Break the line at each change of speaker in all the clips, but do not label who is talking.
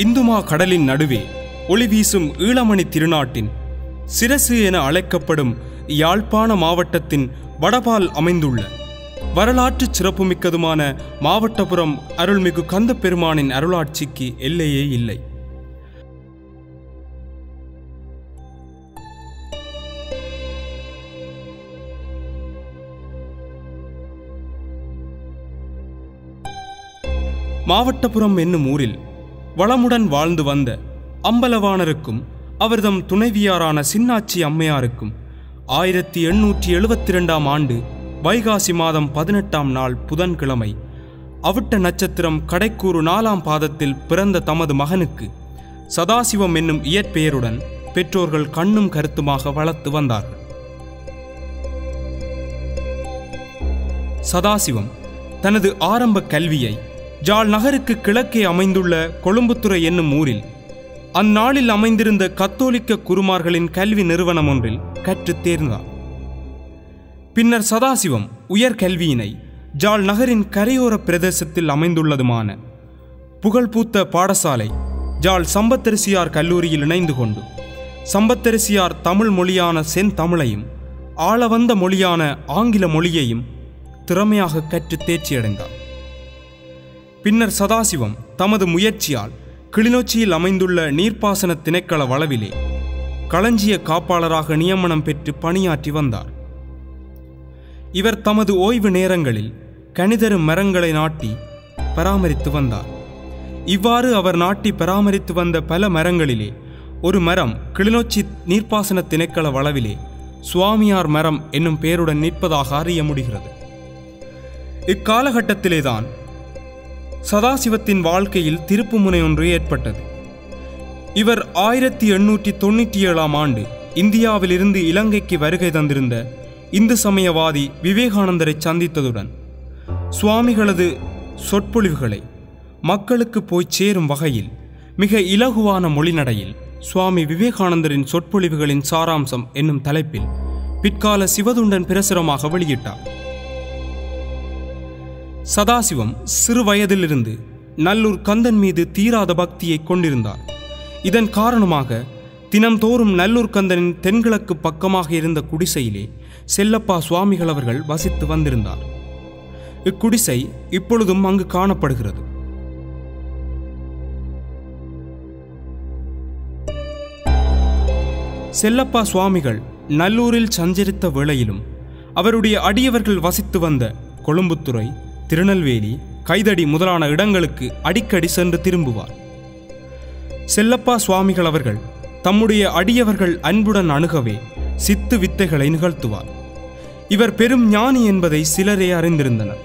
இந்துமா கடலின் நடுவே ஒளி வீசும் ஈழமணி திருநாட்டின் சிரசு என அழைக்கப்படும் யாழ்ப்பாண மாவட்டத்தின் வடபால் அமைந்துள்ள வரலாற்று சிறப்புமிக்கதுமான மாவட்டபுரம் அருள்மிகு கந்தப்பெருமானின் அருளாட்சிக்கு எல்லையே இல்லை. மாவட்டபுரம் என்னும் ஊரில் வளமுடன் வாழ்ந்து வந்த அம்பலவாணருக்கும் அவர்தம் துணைவியாரான சின்னாச்சி அம்மையாருக்கும் ஆயிரத்தி எண்ணூற்றி எழுபத்தி ரெண்டாம் ஆண்டு வைகாசி மாதம் பதினெட்டாம் நாள் புதன்கிழமை அவிட்ட நட்சத்திரம் கடைக்கூறு நாலாம் பாதத்தில் பிறந்த தமது மகனுக்கு சதாசிவம் என்னும் இயற்பெயருடன் பெற்றோர்கள் கண்ணும் கருத்துமாக வளர்த்து வந்தார்கள். சதாசிவம் தனது ஆரம்ப கல்வியை ஜாழ் நகருக்கு கிழக்கே அமைந்துள்ள கொழும்புத்துறை என்னும் ஊரில். அந்நாளில் அமைந்திருந்த கத்தோலிக்க குருமார்களின் கல்வி நிறுவனம் ஒன்றில் கற்றுத் தேர்ந்தார். பின்னர் சதாசிவம் உயர்கல்வியினை ஜாழ் நகரின் கரையோர பிரதேசத்தில் அமைந்துள்ளதுமான புகழ்பூத்த பாடசாலை ஜாழ் சம்பத்தரிசியார் கல்லூரியில் இணைந்து கொண்டு சம்பத்தரிசியார் தமிழ் மொழியான செந்தமிழையும் ஆளவந்த மொழியான ஆங்கில மொழியையும் திறமையாக கற்று தேர்ச்சியடைந்தார். பின்னர் சதாசிவம் தமது முயற்சியால் கிளிநொச்சியில் அமைந்துள்ள நீர்ப்பாசன திணைக்கள வளவிலே களஞ்சிய காப்பாளராக நியமனம் பெற்று பணியாற்றி வந்தார். இவர் தமது ஓய்வு நேரங்களில் கணிதரும் மரங்களை நாட்டி பராமரித்து வந்தார். இவ்வாறு அவர் நாட்டி பராமரித்து வந்த பல மரங்களிலே ஒரு மரம் கிளிநொச்சி நீர்ப்பாசன திணைக்கள வளவிலே சுவாமியார் மரம் என்னும் பெயருடன் நிற்பதாக அறிய முடிகிறது. இக்காலகட்டத்திலேதான் சதாசிவத்தின் வாழ்க்கையில் திருப்புமுனை ஒன்று ஏற்பட்டது. இவர் ஆயிரத்தி எண்ணூற்றி தொண்ணூற்றி ஏழாம் ஆண்டு இந்தியாவிலிருந்து இலங்கைக்கு வருகை தந்திருந்த இந்து சமயவாதி விவேகானந்தரை சந்தித்ததுடன் சுவாமிகளது சொற்பொழிவுகளை மக்களுக்கு போய் சேரும் வகையில் மிக இலகுவான மொழிநடையில் சுவாமி விவேகானந்தரின் சொற்பொழிவுகளின் சாராம்சம் என்னும் தலைப்பில் பிற்கால சிவதுண்டன் பிரசுரமாக வெளியிட்டார். சதாசிவம் சிறு வயதிலிருந்து நல்லூர் கந்தன் மீது தீராத பக்தியை கொண்டிருந்தார். இதன் காரணமாக தினம்தோறும் நல்லூர் கந்தனின் தென்கிழக்கு பக்கமாக இருந்த குடிசையிலே செல்லப்பா சுவாமிகள் அவர்கள் வசித்து வந்திருந்தார். இக்குடிசை இப்பொழுதும் அங்கு காணப்படுகிறது. செல்லப்பா சுவாமிகள் நல்லூரில் சஞ்சரித்த வேளையிலும் அவருடைய அடியவர்கள் வசித்து வந்த கொழும்புத்துறை திருநெல்வேலி கைதடி முதலான இடங்களுக்கு அடிக்கடி சென்று திரும்புவார். செல்லப்பா சுவாமிகள் அவர்கள் தம்முடைய அடியவர்கள் அன்புடன் அணுகவே சித்து வித்தைகளை நிகழ்த்துவார். இவர் பெரும் ஞானி என்பதை சிலரே அறிந்திருந்தனர்.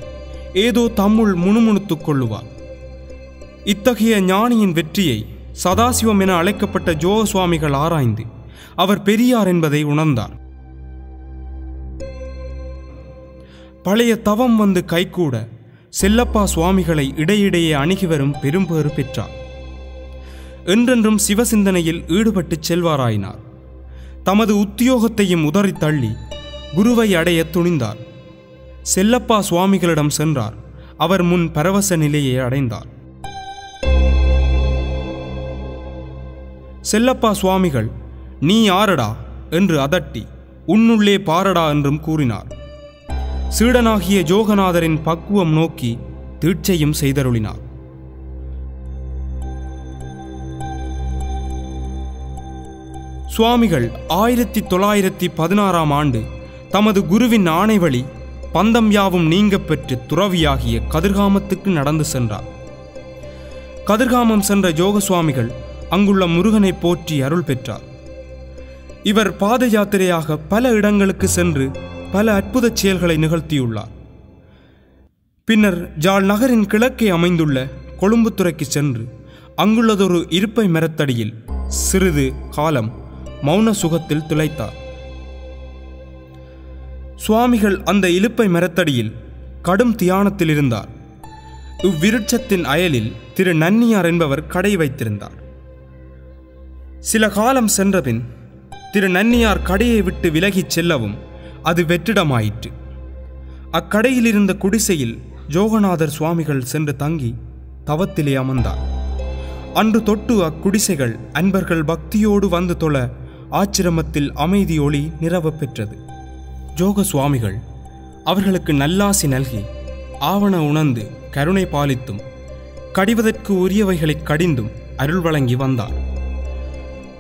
ஏதோ தம்முள் முணுமுணுத்துக் கொள்ளுவார். இத்தகைய ஞானியின் வெற்றியை சதாசிவம் என அழைக்கப்பட்ட ஜோக சுவாமிகள் ஆராய்ந்து அவர் பெரியார் என்பதை உணர்ந்தார். பழைய தவம் வந்து கைகூட செல்லப்பா சுவாமிகளை இடையிடையே அணுகி வரும் பெரும்பேறு பெற்றார் என்றென்றும் சிவசிந்தனையில் ஈடுபட்டுச் செல்வாராயினார். தமது உத்தியோகத்தையும் உதறி தள்ளி குருவை அடைய துணிந்தார். செல்லப்பா சுவாமிகளிடம் சென்றார். அவர் முன் பரவச நிலையை அடைந்தார். செல்லப்பா சுவாமிகள் நீ யாரடா? என்று அதட்டி உன்னுள்ளே பாரடா என்றும் கூறினார். சீடனாகிய ஜோகநாதரின் பக்குவம் நோக்கி தீட்சையும் செய்தருளினார். சுவாமிகள் ஆயிரத்தி தொள்ளாயிரத்தி பதினாறாம் ஆண்டு தமது குருவின் ஆணை வழி பந்தம் யாவும் நீங்க பெற்று துறவியாகிய கதிர்காமத்துக்கு நடந்து சென்றார். கதிர்காமம் சென்ற ஜோக சுவாமிகள் அங்குள்ள முருகனை போற்றி அருள் பெற்றார். இவர் பாத யாத்திரையாக பல இடங்களுக்கு சென்று பல அற்புதச் செயல்களை நிகழ்த்தியுள்ளார். பின்னர் ஜாழ் நகரின் கிழக்கே அமைந்துள்ள கொழும்புத்துறைக்கு சென்று அங்குள்ளதொரு இருப்பை மரத்தடியில் சிறிது காலம் மௌன சுகத்தில் திளைத்தார். சுவாமிகள் அந்த இழுப்பை மரத்தடியில் கடும் தியானத்தில் இருந்தார். இவ்விருட்சத்தின் அயலில் திரு நன்னியார் என்பவர் கடை வைத்திருந்தார். சில காலம் சென்றபின் திரு நன்னியார் கடையை விட்டு விலகிச் செல்லவும் அது வெற்றிடமாயிற்று. அக்கடையில் இருந்த குடிசையில் ஜோகநாதர் சுவாமிகள் சென்று தங்கி தவத்திலே அமர்ந்தார். அன்று தொட்டு அக்குடிசைகள் அன்பர்கள் பக்தியோடு வந்து தொழ ஆச்சிரமத்தில் அமைதி ஒளி நிறவ பெற்றது. ஜோக சுவாமிகள் அவர்களுக்கு நல்லாசி நல்கி ஆவண உணர்ந்து கருணை பாலித்தும் கடிவதற்கு உரியவைகளைக் கடிந்தும் அருள் வழங்கி வந்தார்.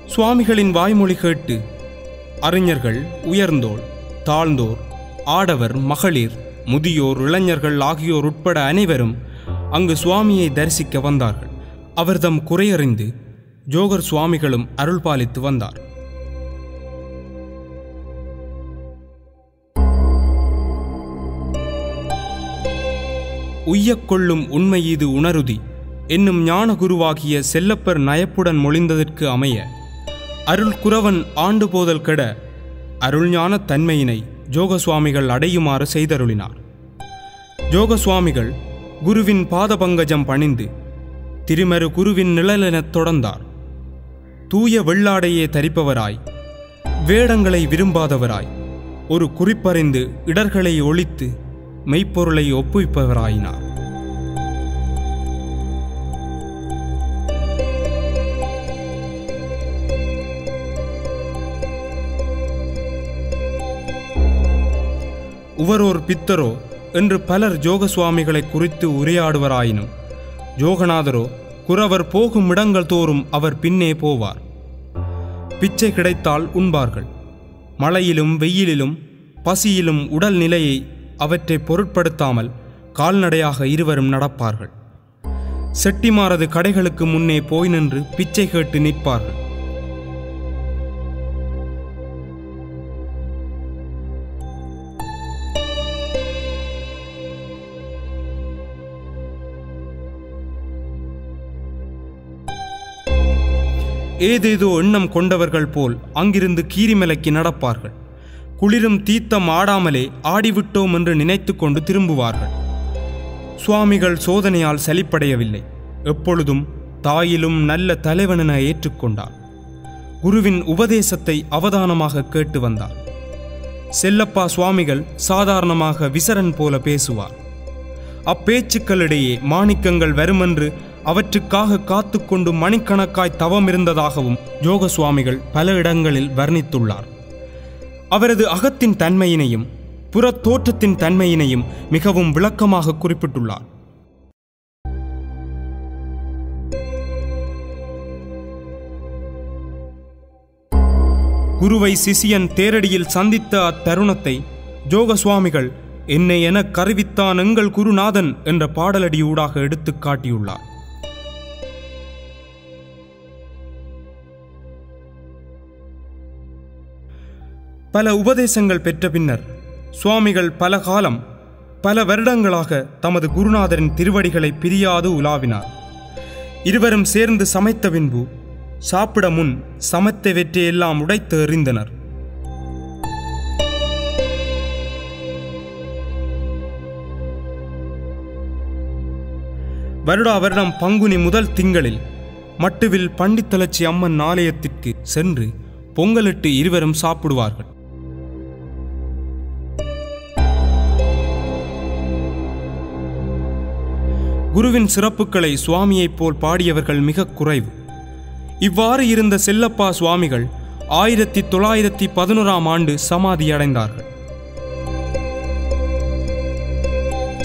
சுவாமிகளின் வாய்மொழி கேட்டு அறிஞர்கள் உயர்ந்தோள் தாழ்ந்தோர் ஆடவர் மகளிர் முதியோர் இளைஞர்கள் ஆகியோர் உட்பட அனைவரும் அங்கு சுவாமியை தரிசிக்க வந்தார்கள். அவர்தம் குறையறிந்து ஜோகர் சுவாமிகளும் அருள்பாலித்து வந்தார். உய்யக்கொள்ளும் உண்மை இது உணருதி என்னும் ஞான குருவாகிய செல்லப்பர் நயப்புடன் மொழிந்ததற்கு அமைய அருள் குரவன் ஆண்டு போதல் கெட அருள்ஞான தன்மையினை ஜோக சுவாமிகள் அடையுமாறு செய்தருளினார். ஜோக சுவாமிகள் குருவின் பாதபங்கஜம் பணிந்து திருமரு குருவின் நிழலெனத் தொடர்ந்தார். தூய வெள்ளாடையே தரிப்பவராய் வேடங்களை விரும்பாதவராய் ஒரு குறிப்பறிந்து இடர்களை ஒழித்து மெய்ப்பொருளை ஒப்புவிப்பவராயினார். உவரோர் பித்தரோ என்று பலர் ஜோக சுவாமிகளை குறித்து உரையாடுவராயினும் ஜோகநாதரோ குறவர் போகும் இடங்கள் தோறும் அவர் பின்னே போவார். பிச்சை கிடைத்தால் உண்பார்கள். மழையிலும் வெயிலிலும் பசியிலும் உடல் நிலையை அவற்றை பொருட்படுத்தாமல் கால்நடையாக இருவரும் நடப்பார்கள். செட்டிமாரது கடைகளுக்கு முன்னே போய் நின்று பிச்சை கேட்டு நிற்பார்கள். ஏதேதோ எண்ணம் கொண்டவர்கள் போல் அங்கிருந்து கீரிமலைக்கு நடப்பார்கள். குளிரும் தீத்தம் ஆடாமலே ஆடிவிட்டோம் என்று நினைத்து கொண்டு திரும்புவார்கள். சுவாமிகள் சோதனையால் சலிப்படையவில்லை. எப்பொழுதும் தாயிலும் நல்ல தலைவனென ஏற்றுக்கொண்டார். குருவின் உபதேசத்தை அவதானமாக கேட்டு வந்தார். செல்லப்பா சுவாமிகள் சாதாரணமாக விசரன் போல பேசுவார். அப்பேச்சுக்களிடையே மாணிக்கங்கள் வருமென்று அவற்றுக்காக காத்து கொண்டு மணிக்கணக்காய் தவம் இருந்ததாகவும் யோக சுவாமிகள் பல இடங்களில் வர்ணித்துள்ளார். அவரது அகத்தின் தன்மையினையும் புற தோற்றத்தின் தன்மையினையும் மிகவும் விளக்கமாக குறிப்பிட்டுள்ளார். குருவை சிசியன் தேரடியில் சந்தித்த அத்தருணத்தை ஜோக சுவாமிகள் என்னை என கருவித்தான் எங்கள் குருநாதன் என்ற பாடலடியூடாக எடுத்து காட்டியுள்ளார். பல உபதேசங்கள் பெற்ற பின்னர் சுவாமிகள் பல காலம் பல வருடங்களாக தமது குருநாதரின் திருவடிகளை பிரியாது உலாவினார். இருவரும் சேர்ந்து சமைத்த பின்பு சாப்பிட முன் சமைத்த வெற்றியெல்லாம் உடைத்து எறிந்தனர். வருடா வருடம் பங்குனி முதல் திங்களில் மட்டுவில் பண்டித்தளச்சி அம்மன் ஆலயத்திற்கு சென்று பொங்கலிட்டு இருவரும் சாப்பிடுவார்கள். குருவின் சிறப்புகளை சுவாமியைப் போல் பாடியவர்கள் மிக குறைவு. இவ்வாறு இருந்த செல்லப்பா சுவாமிகள் ஆயிரத்தி தொள்ளாயிரத்தி பதினோராம் ஆண்டு சமாதி அடைந்தார்கள்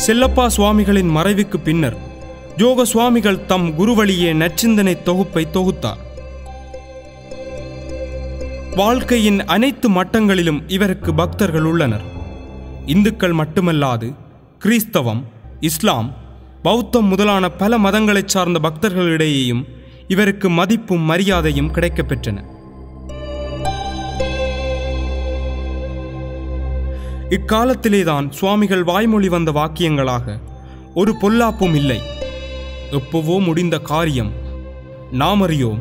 செல்லப்பா சுவாமிகளின் மறைவுக்கு பின்னர் யோக சுவாமிகள் தம் குருவழியே நச்சிந்தனை தொகுப்பை தொகுத்தார். வாழ்க்கையின் அனைத்து மட்டங்களிலும் இவருக்கு பக்தர்கள் உள்ளனர். இந்துக்கள் மட்டுமல்லாது கிறிஸ்தவம் இஸ்லாம் பௌத்தம் முதலான பல மதங்களைச் சார்ந்த பக்தர்களிடையேயும் இவருக்கு மதிப்பும் மரியாதையும் கிடைக்கப்பெற்றன. இக்காலத்திலேதான் சுவாமிகள் வாய்மொழி வந்த வாக்கியங்களாக ஒரு பொல்லாப்பும் இல்லை. எப்போவோ முடிந்த காரியம். நாம் அறியோம்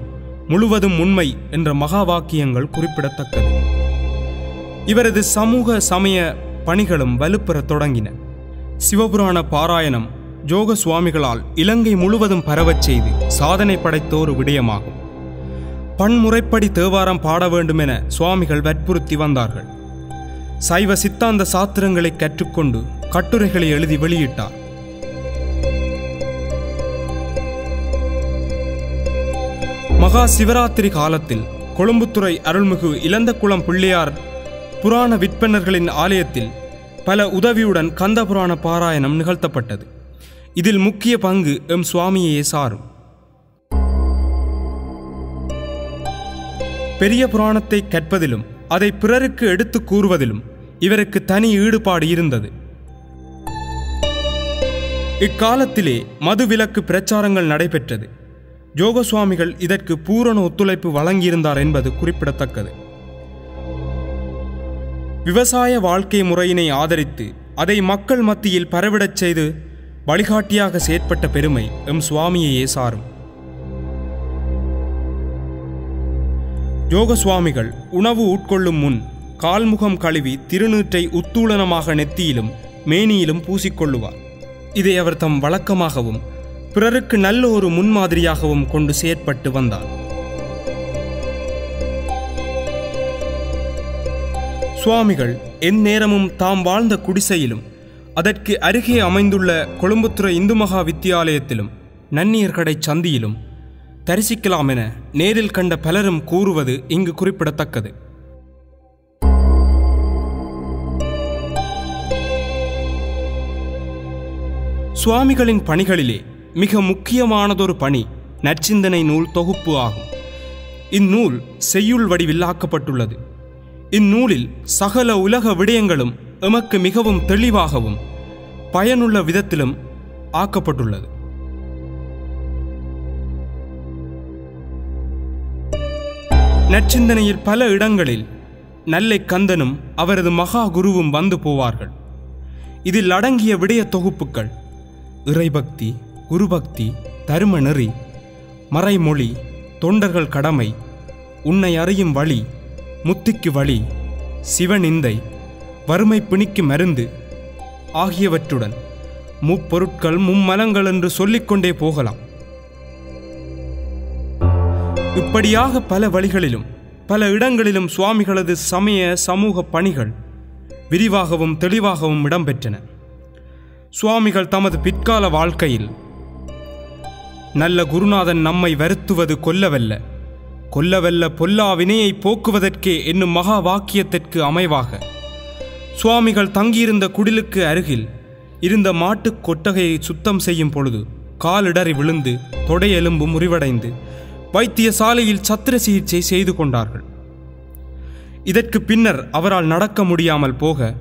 முழுவதும் உண்மை என்ற மகா வாக்கியங்கள் குறிப்பிடத்தக்கது. இவரது சமூக சமய பணிகளும் வலுப்பெறத் தொடங்கின. சிவபுராண பாராயணம் ஜோக சுவாமிகளால் இலங்கை முழுவதும் பரவச் செய்து சாதனை படைத்தோர் விடயமாகும். பன்முறைப்படி தேவாரம் பாட வேண்டுமென சுவாமிகள் வற்புறுத்தி வந்தார்கள். சைவ சித்தாந்த சாத்திரங்களை கற்றுக்கொண்டு கட்டுரைகளை எழுதி வெளியிட்டார். மகா சிவராத்திரி காலத்தில் கொழும்புத்துறை அருள்மிகு இளந்தகுளம் பிள்ளையார் புராண விற்பனர்களின் ஆலயத்தில் பல உதவியுடன் கந்தபுராண பாராயணம் நிகழ்த்தப்பட்டது. இதில் முக்கிய பங்கு எம் சுவாமியையே சாரும். பெரிய புராணத்தை கற்பதிலும் அதை பிறருக்கு எடுத்து கூறுவதிலும் இவருக்கு தனி ஈடுபாடு இருந்தது. இக்காலத்திலே மதுவிலக்கு பிரச்சாரங்கள் நடைபெற்றது. ஜோக சுவாமிகள் இதற்கு பூரண ஒத்துழைப்பு வழங்கியிருந்தார் என்பது குறிப்பிடத்தக்கது. விவசாய வாழ்க்கை முறையினை ஆதரித்து அதை மக்கள் மத்தியில் பரவிடச் செய்து வழிகாட்டியாக செயற்பட்ட பெருமை எம் சுவாமியையே சாரும் யோக சுவாமிகள் உணவு உட்கொள்ளும் முன் கால்முகம் கழுவி திருநீற்றை உத்தூளனமாக நெத்தியிலும் மேனியிலும் பூசிக்கொள்ளுவார். இதை அவர் தம் வழக்கமாகவும் பிறருக்கு நல்ல ஒரு முன்மாதிரியாகவும் கொண்டு செயற்பட்டு வந்தார். சுவாமிகள் எந்நேரமும் தாம் வாழ்ந்த குடிசையிலும் அதற்கு அருகே அமைந்துள்ள கொழும்புத்துறை இந்து மகா வித்தியாலயத்திலும் நன்னியர் கடை சந்தியிலும் தரிசிக்கலாம் என நேரில் கண்ட பலரும் கூறுவது இங்கு குறிப்பிடத்தக்கது. சுவாமிகளின் பணிகளிலே மிக முக்கியமானதொரு பணி நற்சிந்தனை நூல் தொகுப்பு ஆகும். இந்நூல் செய்யுள் வடிவில் ஆக்கப்பட்டுள்ளது. இந்நூலில் சகல உலக விடயங்களும் எமக்கு மிகவும் தெளிவாகவும் பயனுள்ள விதத்திலும் ஆக்கப்பட்டுள்ளது. நற்சிந்தனையில் பல இடங்களில் நல்லை கந்தனும் அவரது மகா குருவும் வந்து போவார்கள். இதில் அடங்கிய விடய தொகுப்புகள் இறைபக்தி குருபக்தி தரும நெறி மறைமொழி தொண்டர்கள் கடமை உன்னை அறியும் வழி முத்திக்கு வழி சிவனிந்தை வறுமை பிணிக்கு மருந்து ஆகியவற்றுடன் முப்பொருட்கள் மும்மலங்கள் என்று சொல்லிக்கொண்டே போகலாம். இப்படியாக பல வழிகளிலும் பல இடங்களிலும் சுவாமிகளது சமய சமூக பணிகள் விரிவாகவும் தெளிவாகவும் இடம்பெற்றன. சுவாமிகள் தமது பிற்கால வாழ்க்கையில் நல்ல குருநாதன் நம்மை வருத்துவது கொல்லவல்ல கொல்லவல்ல பொல்லா வினையை போக்குவதற்கே என்னும் மகா வாக்கியத்திற்கு அமைவாக சுவாமிகள் தங்கியிருந்த குடிலுக்கு அருகில் இருந்த மாட்டுக் கொட்டகையை சுத்தம் செய்யும் பொழுது காலிடறி விழுந்து தொடையெலும்பு முறிவடைந்து வைத்தியசாலையில் சத்திர சிகிச்சை செய்து கொண்டார்கள். இதற்கு பின்னர் அவரால் நடக்க முடியாமல் போக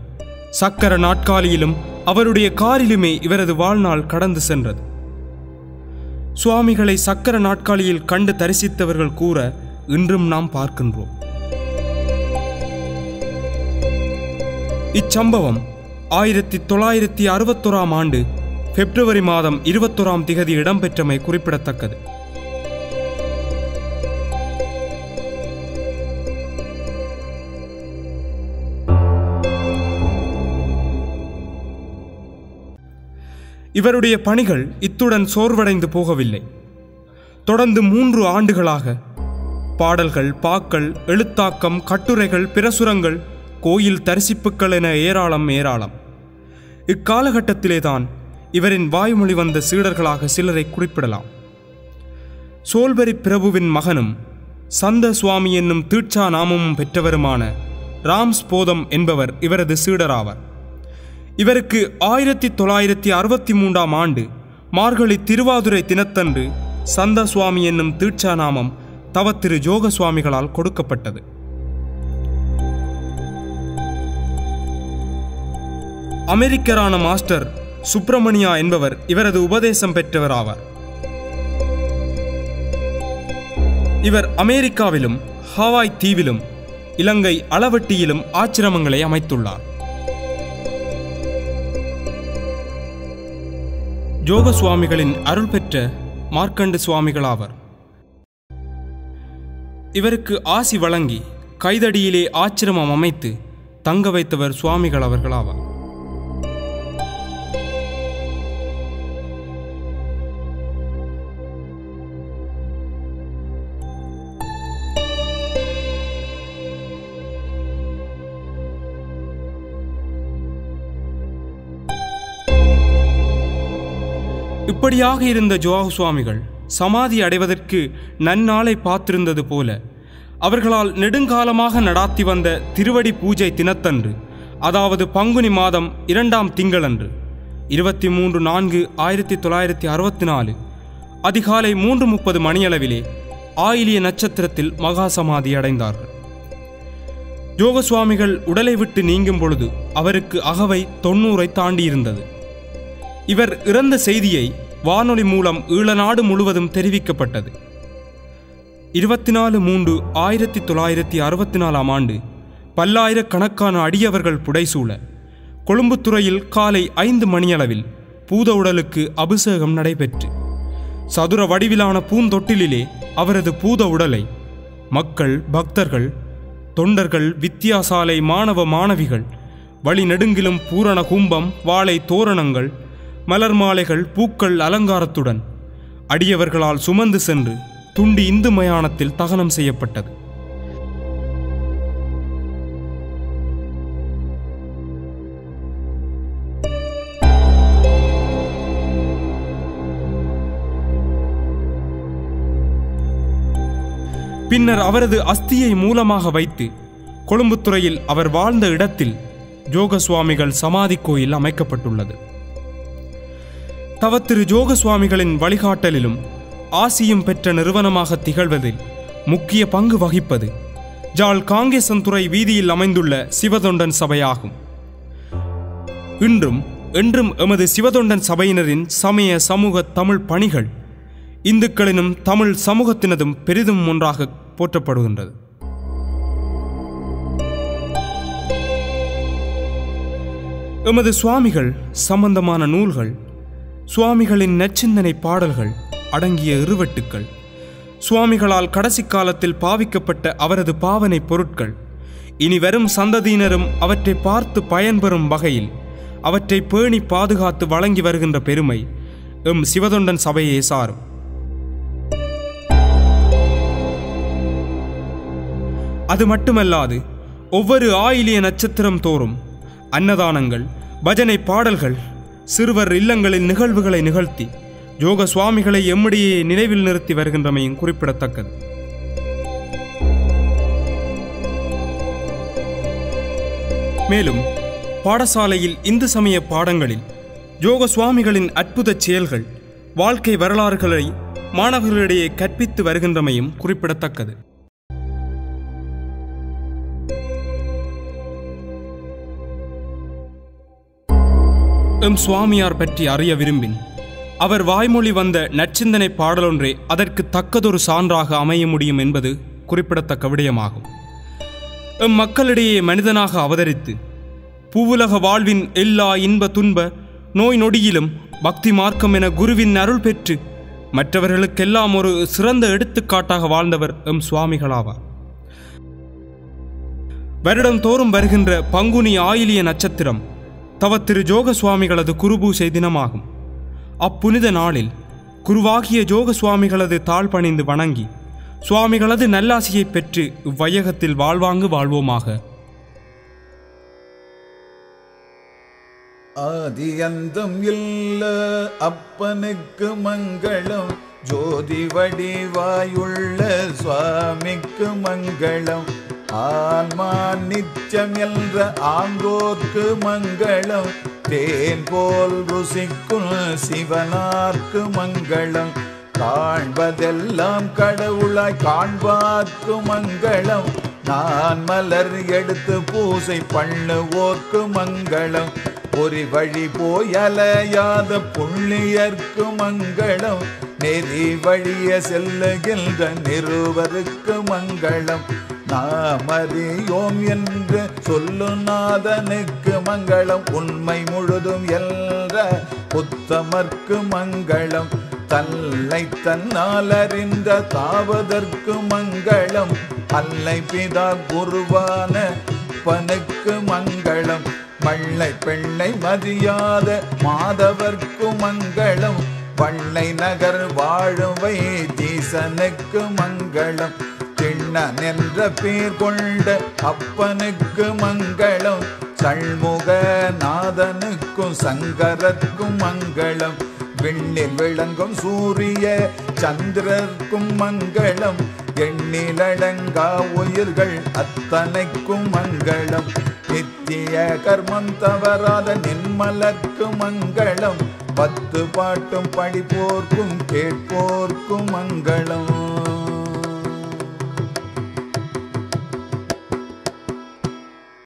சக்கர நாட்காலியிலும் அவருடைய காரிலுமே இவரது வாழ்நாள் கடந்து சென்றது. சுவாமிகளை சக்கர நாட்காலியில் கண்டு தரிசித்தவர்கள் கூற இன்றும் நாம் பார்க்கின்றோம். இச்சம்பவம் ஆயிரத்தி தொள்ளாயிரத்தி அறுபத்தொராம் ஆண்டு பிப்ரவரி மாதம் இருபத்தொராம் திகதி இடம்பெற்றமை குறிப்பிடத்தக்கது. இவருடைய பணிகள் இத்துடன் சோர்வடைந்து போகவில்லை. தொடர்ந்து மூன்று ஆண்டுகளாக பாடல்கள் பாக்கள் எழுத்தாக்கம் கட்டுரைகள் பிரசுரங்கள் கோயில் தரிசிப்புக்கள் என ஏராளம் ஏராளம். இக்காலகட்டத்திலேதான் இவரின் வாய்மொழி வந்த சீடர்களாக சிலரை குறிப்பிடலாம். சோல்வரி பிரபுவின் மகனும் சந்த சுவாமி என்னும் தீட்சா நாமமும் பெற்றவருமான ராம்ஸ் போதம் என்பவர் இவரது சீடராவார். இவருக்கு ஆயிரத்தி தொள்ளாயிரத்தி அறுபத்தி மூன்றாம் ஆண்டு மார்கழி திருவாதுரை தினத்தன்று சந்த சுவாமி என்னும் தீட்சா நாமம் தவத்திரு ஜோக சுவாமிகளால் கொடுக்கப்பட்டது. அமெரிக்கரான மாஸ்டர் சுப்பிரமணியா என்பவர் இவரது உபதேசம் பெற்றவர் ஆவார் இவர் அமெரிக்காவிலும் ஹவாய் தீவிலும் இலங்கை அளவட்டியிலும் ஆச்சிரமங்களை அமைத்துள்ளார். யோக சுவாமிகளின் அருள் பெற்ற மார்க்கண்டு சுவாமிகளாவர். இவருக்கு ஆசி வழங்கி கைதடியிலே ஆச்சிரமம் அமைத்து தங்க வைத்தவர் சுவாமிகள் அவர்களாவார். இப்படியாக இருந்த ஜோகு சுவாமிகள் சமாதி அடைவதற்கு நன்னாளை பார்த்திருந்தது போல அவர்களால் நெடுங்காலமாக நடாத்தி வந்த திருவடி பூஜை தினத்தன்று அதாவது பங்குனி மாதம் இரண்டாம் திங்களன்று இருபத்தி மூன்று நான்கு ஆயிரத்தி தொள்ளாயிரத்தி அறுபத்தி நாலு அதிகாலை மூன்று முப்பது மணியளவிலே ஆயிலிய நட்சத்திரத்தில் மகா சமாதி அடைந்தார்கள். யோக சுவாமிகள் உடலை விட்டு நீங்கும் பொழுது அவருக்கு அகவை தொண்ணூறை தாண்டியிருந்தது. இவர் இறந்த செய்தியை வானொலி மூலம் ஈழநாடு முழுவதும் தெரிவிக்கப்பட்டது. இருபத்தி நாலு மூன்று ஆயிரத்தி தொள்ளாயிரத்தி அறுபத்தி நாலாம் ஆண்டு பல்லாயிரக்கணக்கான அடியவர்கள் புடைசூழ கொழும்புத்துறையில் காலை ஐந்து மணியளவில் பூத உடலுக்கு அபிஷேகம் நடைபெற்று சதுர வடிவிலான பூந்தொட்டிலிலே அவரது பூத உடலை மக்கள் பக்தர்கள் தொண்டர்கள் வித்தியாசாலை மாணவ மாணவிகள் வழி நெடுங்கிலும் பூரண கும்பம் வாழை தோரணங்கள் மலர் மாலைகள் பூக்கள் அலங்காரத்துடன் அடியவர்களால் சுமந்து சென்று துண்டி இந்து மயானத்தில் தகனம் செய்யப்பட்டது. பின்னர் அவரது அஸ்தியை மூலமாக வைத்து கொழும்புத்துறையில் அவர் வாழ்ந்த இடத்தில் ஜோக சுவாமிகள் சமாதி கோயில் அமைக்கப்பட்டுள்ளது. தவத்திரு ஜோக சுவாமிகளின் வழிகாட்டலிலும் ஆசியும் பெற்ற நிறுவனமாக திகழ்வதில் முக்கிய பங்கு வகிப்பது ஜாழ் காங்கேசன்துறை வீதியில் அமைந்துள்ள சிவதொண்டன் சபையாகும். இன்றும் என்றும் எமது சிவதொண்டன் சபையினரின் சமய சமூக தமிழ் பணிகள் இந்துக்களினும் தமிழ் சமூகத்தினதும் பெரிதும் ஒன்றாக போற்றப்படுகின்றது. எமது சுவாமிகள் சம்பந்தமான நூல்கள் சுவாமிகளின் நச்சிந்தனை பாடல்கள் அடங்கிய இருவட்டுக்கள். சுவாமிகளால் கடைசி காலத்தில் பாவிக்கப்பட்ட அவரது பாவனை பொருட்கள். இனி வரும் சந்ததியினரும் அவற்றை பார்த்து பயன்பெறும் வகையில் அவற்றை பேணி பாதுகாத்து வழங்கி வருகின்ற பெருமை எம் சிவதொண்டன் சபையே சாரும். அது மட்டுமல்லாது ஒவ்வொரு ஆயிலிய நட்சத்திரம் தோறும் அன்னதானங்கள் பஜனை பாடல்கள் சிறுவர் இல்லங்களில் நிகழ்வுகளை நிகழ்த்தி யோக சுவாமிகளை எம்மிடையே நினைவில் நிறுத்தி வருகின்றமையும் குறிப்பிடத்தக்கது. மேலும் பாடசாலையில் இந்து சமய பாடங்களில் யோக சுவாமிகளின் அற்புத செயல்கள் வாழ்க்கை வரலாறுகளை மாணவர்களிடையே கற்பித்து வருகின்றமையும் குறிப்பிடத்தக்கது. எம் சுவாமியார் பற்றி அறிய விரும்பின். அவர் வாய்மொழி வந்த நற்சிந்தனை பாடலொன்றே அதற்கு தக்கதொரு சான்றாக அமைய முடியும் என்பது குறிப்பிடத்தக்க விடயமாகும். எம் மக்களிடையே மனிதனாக அவதரித்து பூவுலக வாழ்வின் எல்லா இன்ப துன்ப நோய் நொடியிலும் பக்தி மார்க்கம் என குருவின் அருள் பெற்று மற்றவர்களுக்கெல்லாம் ஒரு சிறந்த எடுத்துக்காட்டாக வாழ்ந்தவர் எம் சுவாமிகளாவார். வருடம் தோறும் வருகின்ற பங்குனி ஆயிலிய நட்சத்திரம் தவ திரு ஜோக சுவாமிகளது குருபூசை தினமாகும். அப்புனித நாளில் குருவாகிய ஜோக சுவாமிகளது தாழ் பணிந்து வணங்கி சுவாமிகளது நல்லாசியை பெற்று இவ்வையகத்தில் வாழ்வாங்கு வாழ்வோமாக.
ஆதியந்தம் இல்ல அப்பனுக்கு மங்களம். ஜோதி வடிவாயுள்ள சுவாமிக்கு மங்களம். ஆன்மா நிச்சம் என்ற ஆங்கோர்க்கு மங்களம். தேன் போல் ருசிக்கும் சிவனார்க்கு மங்களம். காண்பதெல்லாம் கடவுளாய் காண்பார்க்கு மங்களம். நான் மலர் எடுத்து பூசை பண்ணுவோர்க்கு மங்களம். ஒரு வழி போய் அலையாத புள்ளியர்க்கு மங்களம். நெறி வழிய செல்லுகின்ற நிறுவருக்கு மங்களம். நாமதியோம் என்று சொல்லும் நாதனுக்கு மங்களம். உண்மை முழுதும் என்ற புத்தமர்க்கு மங்களம். தல்லை தன்னால் அறிந்த தாவதற்கு மங்களம். அல்லை பிதா குருவான பனுக்கு மங்களம். பள்ளை பெண்ணை மதியாத மாதவர்க்கு மங்களம். பள்ளை நகர் வாழுவை தீசனுக்கு மங்களம். திண்ணன் என்ற பேர் கொண்ட அப்பனுக்கு மங்களம். சண்முக நாதனுக்கும் சங்கரக்கும் மங்களம். விண்ணில் விளங்கும் சூரிய சந்திரர்க்கும் மங்களம். எண்ணிலடங்கா உயிர்கள் அத்தனைக்கும் மங்களம். நித்திய கர்மம் தவறாத நின்மலர்க்கு மங்களம். பத்து பாட்டும் படிப்போர்க்கும் கேட்போர்க்கும் மங்களம்.